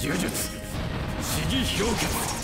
呪術。指示氷結